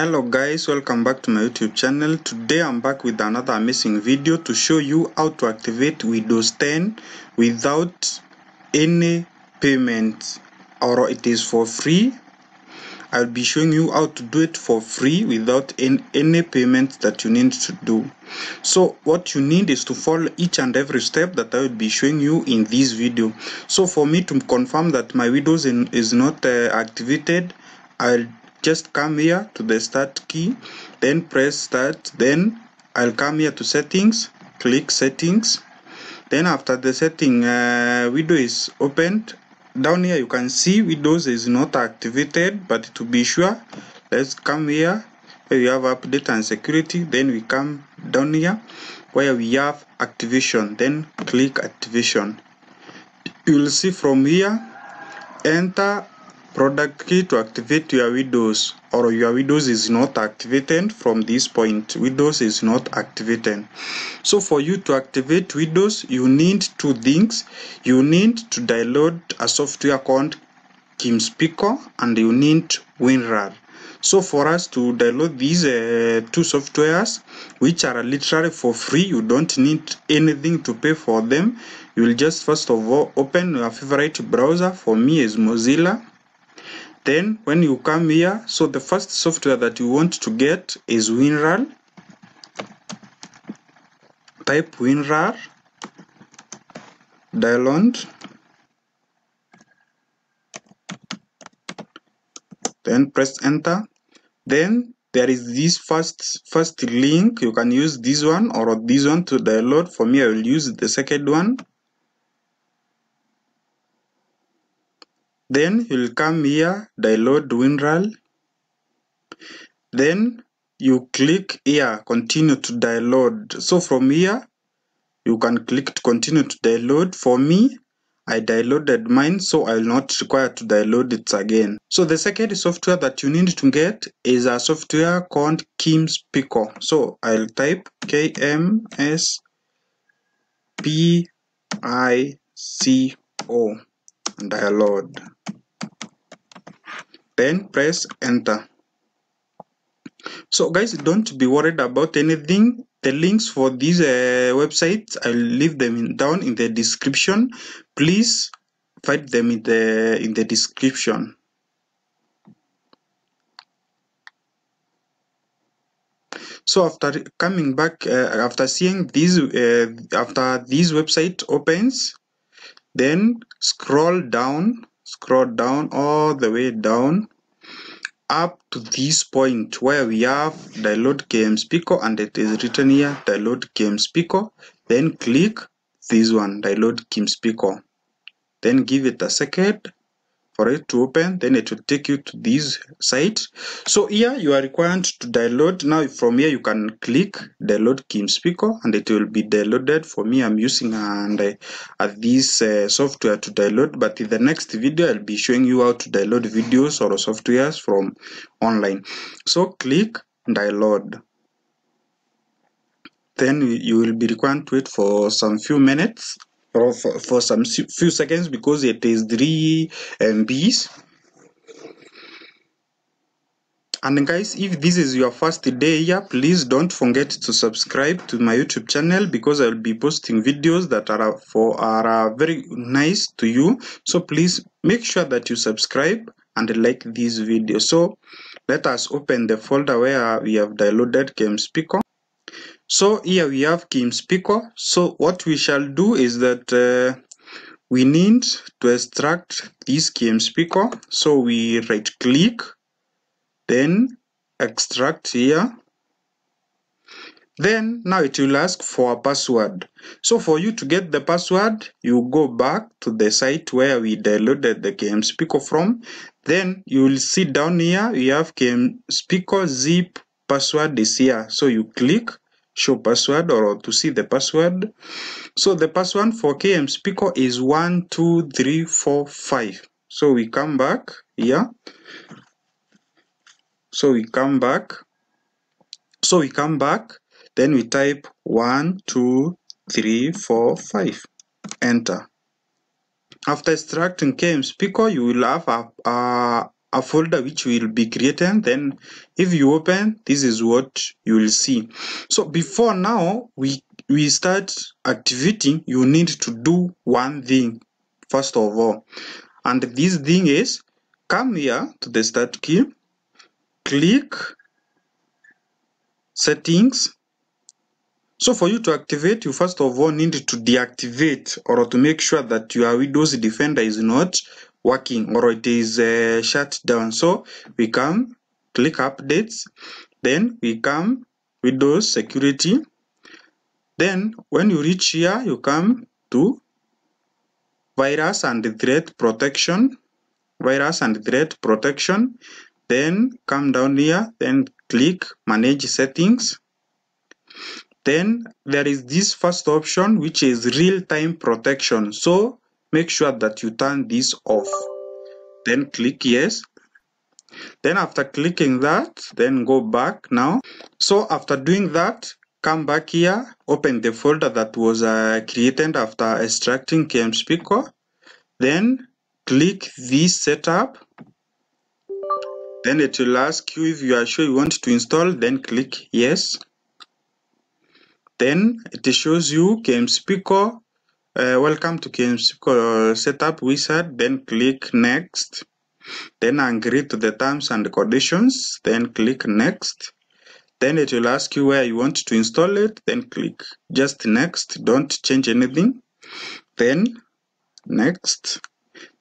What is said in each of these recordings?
hello guys. Welcome back to my youtube channel. Today i'm back with another amazing video to show you how to activate windows 10 without any payment. Or it is for free. I'll be showing you how to do it for free without any, payment that you need to do. So what you need is to follow each and every step that i will be showing you in this video. So for me to confirm that my windows in, is not uh, activated i'll just come here to the start key then press start then I'll come here to settings click settings. Then after the setting uh, window is opened. Down here you can see windows is not activated but to be sure let's come here where we have update and security. Then we come down here where we have activation. Then click activation. You will see from here enter product key to activate your windows or your windows is not activated from this point. Windows is not activated. So for you to activate windows you need two things. You need to download a software called KMSPICO and you need WinRAR so for us to download these uh, two softwares which are literally for free you don't need anything to pay for them. You will just first of all open your favorite browser. For me is Mozilla then when you come here so the first software that you want to get is WinRAR. Type WinRAR download then press enter. Then there is this first first link. You can use this one or this one to download. For me I will use the second one then you'll come here download winral then you click here continue to download so from here you can click to continue to download for me I downloaded mine so I'll not require to download it again. So the second software that you need to get is a software called KeemSpeaker so I'll type K M S P I C O download then press enter. So guys don't be worried about anything. The links for these uh, websites i'll leave them in, down in the description. Please find them in the in the description. So after coming back uh, after seeing these uh, after this website opens then scroll down scroll down all the way down up to this point where we have download KMSPICO and it is written here download KMSPICO then click this one download KMSPICO then give it a second for it to open then it will take you to this site. So here you are required to download. Now from here you can click download KMSPICO and it will be downloaded. For me i'm using and uh, uh, this uh, software to download. But in the next video i'll be showing you how to download videos or softwares from online. So click download. Then you will be required to wait for some few minutes for, for some few seconds because it is 3 MBs and guys if this is your first day here please don't forget to subscribe to my youtube channel because i'll be posting videos that are for are uh, very nice to you. So please make sure that you subscribe and like this video. So let us open the folder where we have downloaded KMSPICO so here we have KMSPICO. So what we shall do is that uh, we need to extract this KMSPICO. So we right click, then extract here. Then now it will ask for a password. So for you to get the password, you go back to the site where we downloaded the KMSPICO from. Then you will see down here, we have KMSPICO zip password is here. So you click show password or to see the password. So the password for KMSPICO is 12345. So we come back here. So we come back. So we come back. Then we type 12345. Enter. After extracting KMSPICO, you will have a, a, a folder which will be created then if you open this is what you will see. So before now we we start activating you need to do one thing first of all. And this thing is come here to the start key click settings. So for you to activate you first of all need to deactivate or to make sure that your windows defender is not working or it is uh, shut down so we come click updates. Then we come windows security. Then when you reach here you come to virus and threat protection. Virus and threat protection. Then come down here then click manage settings. Then there is this first option which is real-time protection. So make sure that you turn this off. Then click yes. Then after clicking that then go back now. So after doing that come back here open the folder that was uh, created after extracting KMSPICO then click this setup. Then it will ask you if you are sure you want to install then click yes. Then it shows you KMSPICO uh, welcome to KMSPICO setup wizard then click next. Then agree to the terms and conditions then click next. Then it will ask you where you want to install it then click just next don't change anything. Then next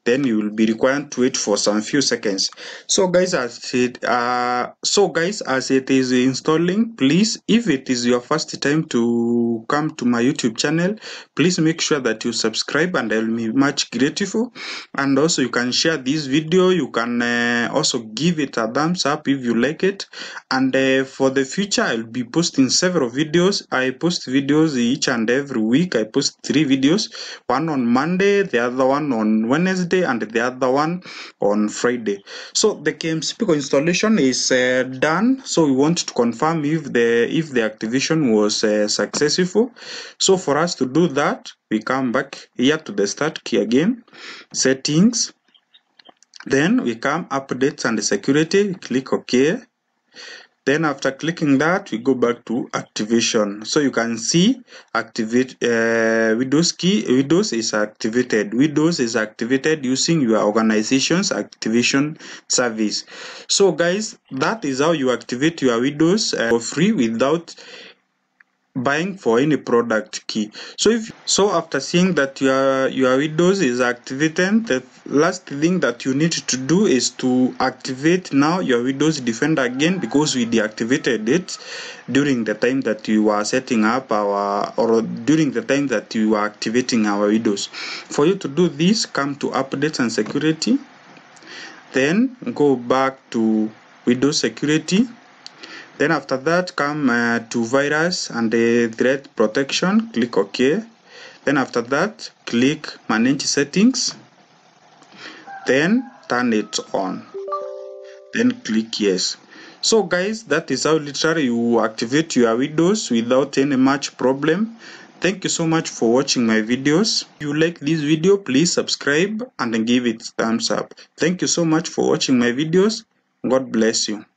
then you will be required to wait for some few seconds. So guys as it uh so guys as it is installing please if it is your first time to come to my youtube channel please make sure that you subscribe and i'll be much grateful. And also you can share this video you can uh, also give it a thumbs up if you like it. And uh, for the future i'll be posting several videos. I post videos each and every week. I post three videos one on monday the other one on wednesday and the other one on Friday. So the KMSPICO installation is uh, done. So we want to confirm if the if the activation was uh, successful. So for us to do that, we come back here to the start key again, settings. Then we come updates and security, click OK. Then after clicking that, we go back to activation. So you can see activate uh, Windows key. Windows is activated. Windows is activated using your organization's activation service. So guys, that is how you activate your Windows uh, for free without buying for any product key. So if so after seeing that your your windows is activated the last thing that you need to do is to activate now your windows defender again because we deactivated it during the time that you were setting up our or during the time that you were activating our windows. For you to do this come to updates and security then go back to windows security then after that come uh, to virus and the threat protection click ok. Then after that click manage settings. Then turn it on. Then click yes. So guys that is how literally you activate your windows without any much problem. Thank you so much for watching my videos. If you like this video please subscribe and give it thumbs up. Thank you so much for watching my videos. God bless you